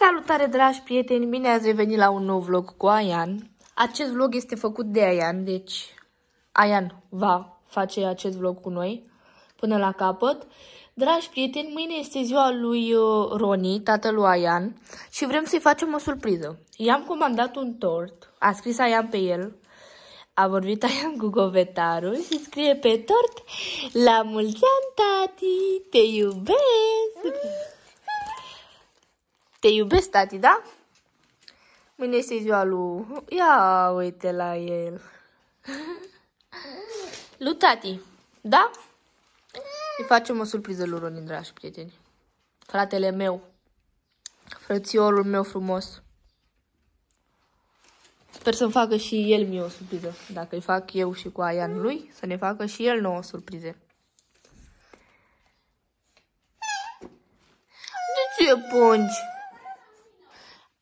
Salutare, dragi prieteni! Bine ați revenit la un nou vlog cu Aian. Acest vlog este făcut de Aian, deci Aian va face acest vlog cu noi până la capăt. Dragi prieteni, mâine este ziua lui uh, Roni, tatălui Aian, și vrem să-i facem o surpriză. I-am comandat un tort, a scris Aian pe el, a vorbit Aian cu govetarul și scrie pe tort La mulți ani, tati, te iubesc! Te iubesc, tati, da? Mâine este ziua lui... Ia uite la el. Lui tati, da? Îi facem o surpriză lui Ronin, dragi prieteni. Fratele meu. Frățiorul meu frumos. Sper să-mi facă și el mie o surpriză. Dacă îi fac eu și cu Aian lui, să ne facă și el nouă surprize. De ce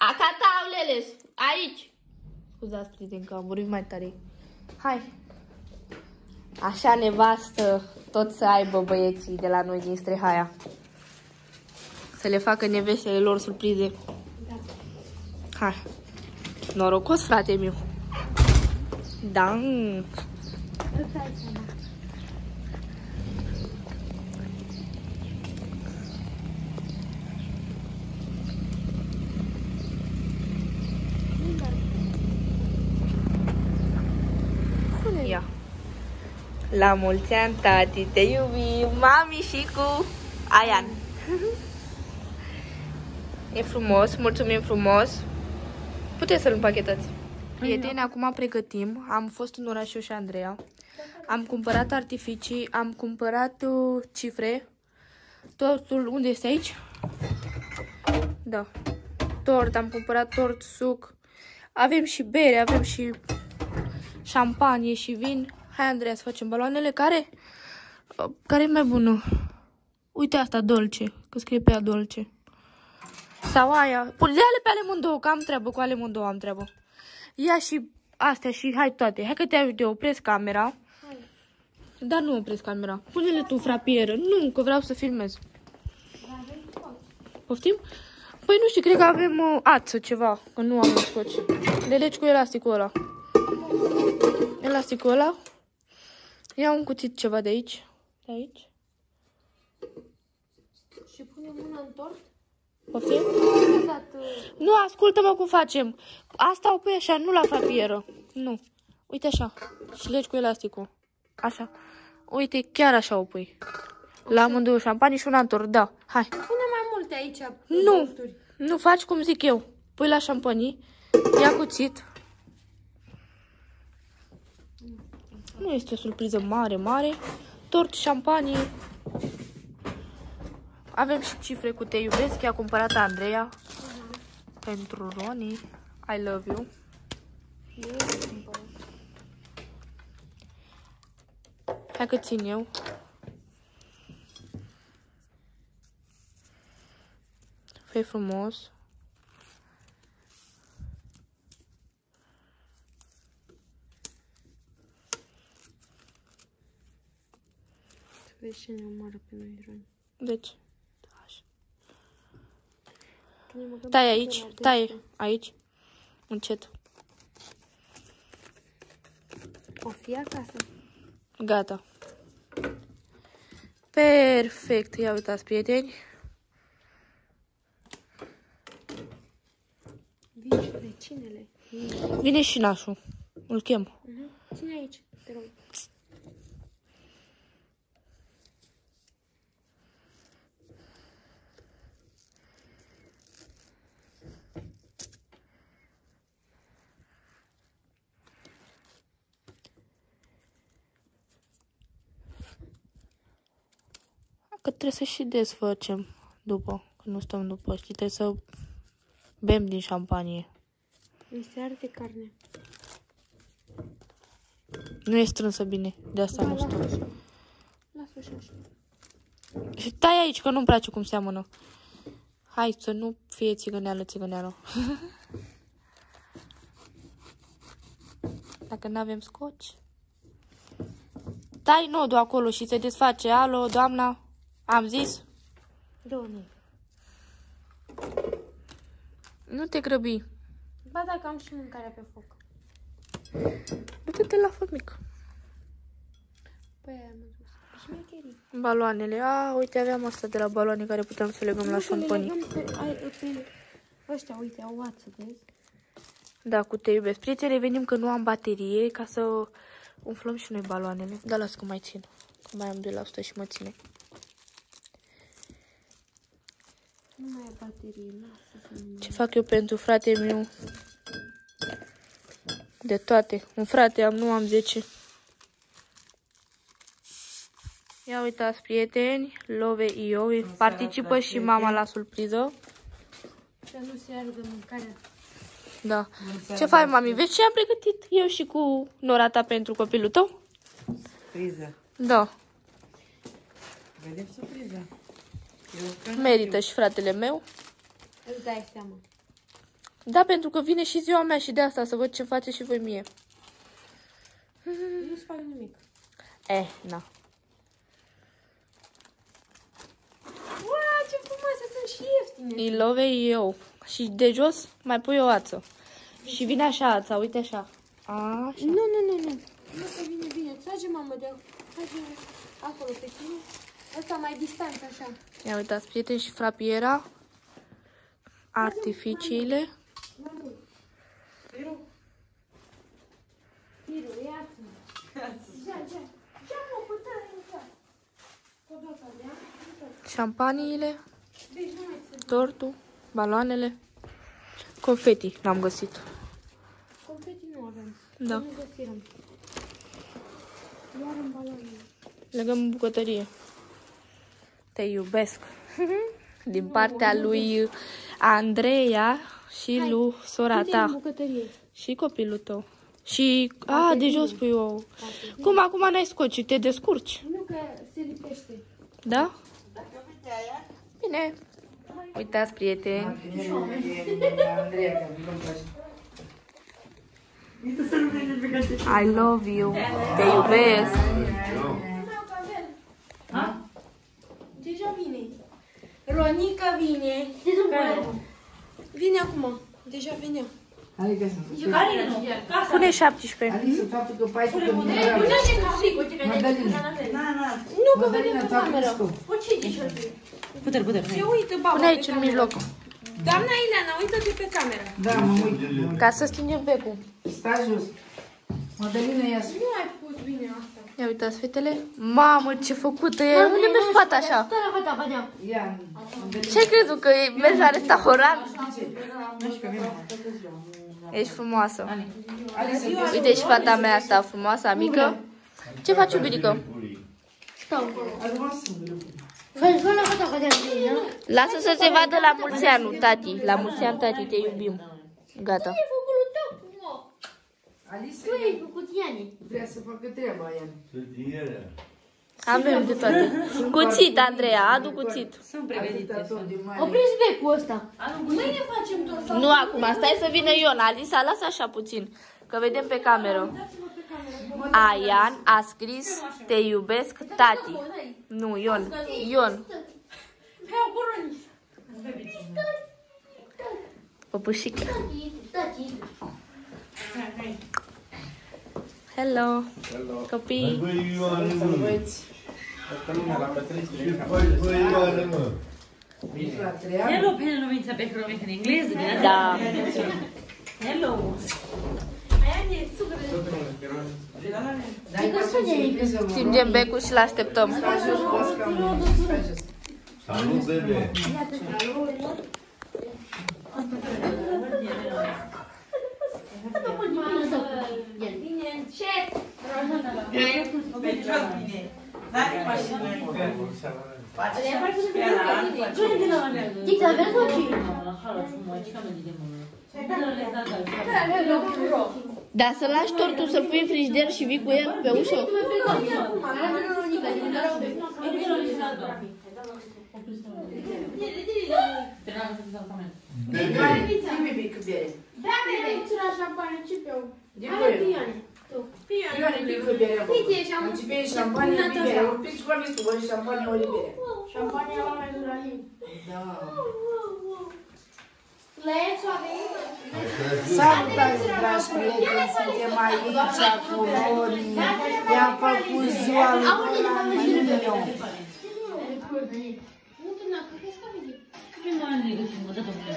plângi? Acataulele, aici. Scuzați, prieteni, că am vorbit mai tare. Hai. Așa nevastă tot să aibă băieții de la noi din Strehaia. Să le facă nevestele lor surprize. Da. Hai. Norocos, frate meu. Da. Ia. La mulți ani, tati, te iubim, mami și cu Aian. E frumos, mulțumim frumos. Puteți să-l împachetați. Prieteni, acum pregătim. Am fost în oraș eu și Andreea. Am cumpărat artificii, am cumpărat uh, cifre. Tortul, unde este aici? Da. Tort, am cumpărat tort, suc. Avem și bere, avem și șampanie și vin. Hai, Andreea, să facem baloanele. Care? Uh, care e mai bună? Uite asta, dolce. Că scrie pe ea dolce. Sau aia. Pune ale pe ale mândouă, că am treabă cu ale mândouă, am treabă. Ia și astea și hai toate. Hai că te ajut eu, opresc camera. Hai. Dar nu opresc camera. Pune-le tu frapieră. Nu, că vreau să filmez. Poftim? Păi nu știu, cred că avem uh, ață ceva, că nu am scoci. Le legi cu elasticul ăla. Elasticul ăla. Ia un cuțit ceva de aici. De aici. Și punem mâna în tort? Poftim? Dat, Nu, ascultă-mă cum facem. Asta o pui așa, nu la frapieră. Nu. Uite așa. Și legi cu elasticul. Așa. Uite, chiar așa o pui. La amândouă șampanie și un antor. Da. Hai. Pune mai multe aici. Nu. torturi. Nu faci cum zic eu. Pui la șampanie. Ia cuțit. Nu este o surpriză mare, mare. Tort, șampanie. Avem și cifre cu te iubesc. I-a cumpărat Andreea. Pentru Roni. I love you. Hai că țin eu. Fii frumos. Vezi ce ne omoară pe noi, Roni. Deci. Așa. Când ne mâncăm Tai pe aici, celălalt tai ăsta. aici. Încet. O fi acasă. Gata. Perfect. Ia uitați, prieteni. Vin și vecinele. Vin. Vine și nașul. Îl chem. Mhm. Ține aici, te rog. Că trebuie să și desfăcem după. Că nu stăm după. Știi, trebuie să bem din șampanie. Este arde carne. Nu e strânsă bine. De asta nu stau. lasă așa. Lasă și așa. Și tai aici, că nu-mi place cum seamănă. Hai să nu fie țigăneală, țigăneală. Dacă nu avem scoci. Tai nodul acolo și se desface. Alo, doamna, am zis? Roni. Nu te grăbi. Ba dacă am și mâncarea pe foc. Du-te la foc mic. Păi aia am dus. Șmecherii. Baloanele. A, uite, aveam asta de la baloane care puteam să legăm la Nu, că le șampanii. legăm pe, ai, pe ăștia, uite, au ață, vezi? Da, cu te iubesc. Prieteni, revenim că nu am baterie ca să umflăm și noi baloanele. Da, las că mai țin. Că mai am 2% și mă ține. Nu mai e baterie, lasă să nu Ce fac eu pentru fratele meu? De toate. Un frate am, nu am 10. Ia uitați, prieteni, Love Io, participă și mama la surpriză. Să nu se ardă mâncarea. Da. Ce faci, mami? Vezi ce am pregătit eu și cu nora ta pentru copilul tău? Surpriză. Da. Vedem surpriză. Eu că nu Merită și fratele meu. Îți dai seama. Da, pentru că vine și ziua mea și de asta să văd ce face și voi mie. Nu-ți fac nimic. Eh, na. Ua, ce frumoase sunt și ieftine. Îi love eu. Și de jos mai pui o ață. Și vine așa ața, uite așa. Așa. Nu, nu, nu, nu. Nu că vine bine. Trage, mamă, de trage acolo pe tine. Ăsta mai distant, așa. Ia uitați, prieteni, și frapiera. Artificiile. Mamă, Piru, ia-ți-mă. Ia, ia. Ia, mă, putere, ia. Codota, ia. Șampaniile. Deci nu mai sunt. Tortul. Baloanele. Confeti l-am găsit. Confeti nu avem. Da. Nu găsirăm. Doar în baloane. Legăm în bucătărie. Te iubesc. Din partea lui Andreea și lui sora Uite în ta. bucătărie. Și copilul tău. Și, a, de jos pui o... Cum acum n-ai scoci, te descurci, Nu că se lipește. da? Bine. Uitați, prieteni. Andreea, că nu-mi place. I love you. Te iubesc. Deja vine. Ronica vine. Vine acum. Deja vine. Adică să Pune 17. Adică faptul că 14 minute. Madalina. Nu, că Madalina, vine pe tu acum cameră. scop. Putere, putere. Se uită baba Pune aici pe în cameră. mijloc. Doamna Ileana, uită-te pe cameră. Da, mă uit. Ca să stingem becul. Stați jos. Madalina, ia să... Nu ai pus bine asta. Ia uitați, fetele. Mamă, ce făcută e. Unde mergi cu fata așa? Ia, Ce ai crezut că e- mergi la restaurant? Ești frumoasă. Uite și fata mea asta frumoasă, mică. Ce faci, iubirică? a rămas singură. Lasă să se vadă la mulți ani, tati. La mulți ani, tati, te iubim. Gata. Alice vrea să facă treaba aia. Avem de toate. Cuțit, Andreea, adu cuțit. Sunt pregătite. Atâta tot de mare. Opriți becul ăsta. Nu acum, stai să vină Ion. Alisa, lasă așa puțin, că vedem pe cameră. Aian a scris Te iubesc, tati. Nu, Ion. Ion. Păpușică. Hello. Copii. Băi, Ioane, mă. Băieți, Ce faci, băi, Ioane, mă? ești la treabă? Hello, pe nu mința pe cromic în engleză, Da. Hello. Dai ca să surpriză, mă rog. Stingem becul și l-așteptăm. Stai jos, poți ca mine. Stai jos. Salut, bebe. Dictă, vezi ochii? Dar să lași tortul să pui în frigider și vii cu el pe ușă? Ioane, zi-mi mică bere. De voie. Ioane, mică bere, bă. Începe șampanie, bere. Un pic scoane tu, ori șampanie, ori bere. Da. Salutare, dragi prieteni, suntem aici cu Roni. I-am făcut ziua lui la Mărinio. Prima anul că mă dă domnule.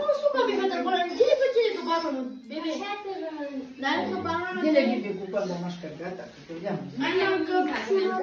Nu sucă mi fata bana, dile pe cine tu bana, bebe. Dar că bana Dile bibi cu coada mașcă, gata, că te vedeam. nu.